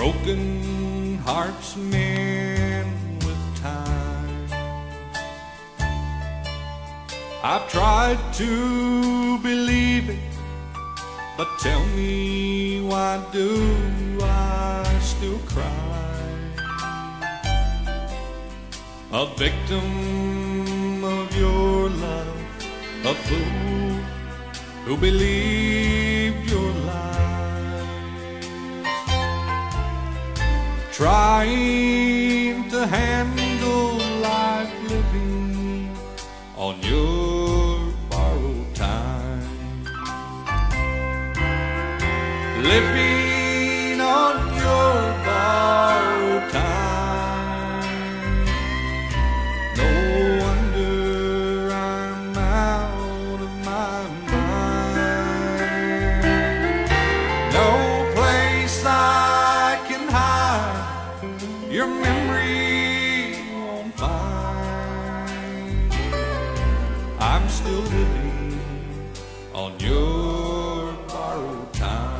Broken hearts mend with time. I've tried to believe it, but tell me why do I still cry? A victim of your love, a fool who believed trying to handle life living on your borrowed time, living your memory won't find. I'm still living on your borrowed time.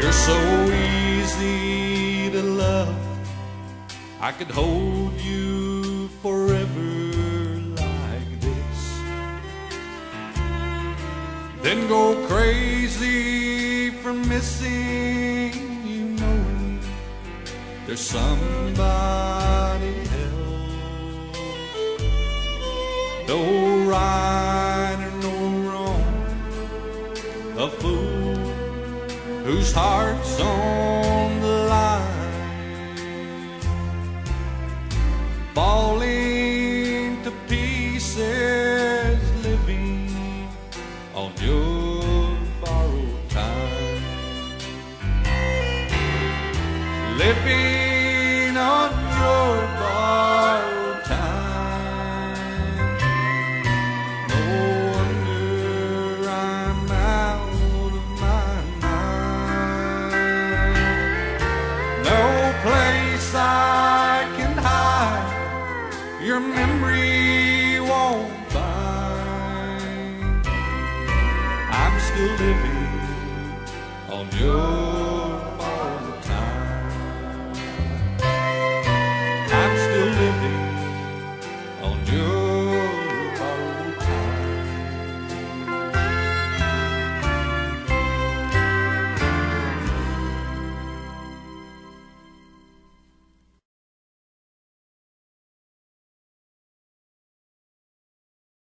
You're so easy I could hold you forever like this. Then go crazy for missing you, knowing there's somebody else. No right or no wrong. A fool whose heart's on falling to pieces, living on your borrowed time, living on your your memory won't find. I'm still living on your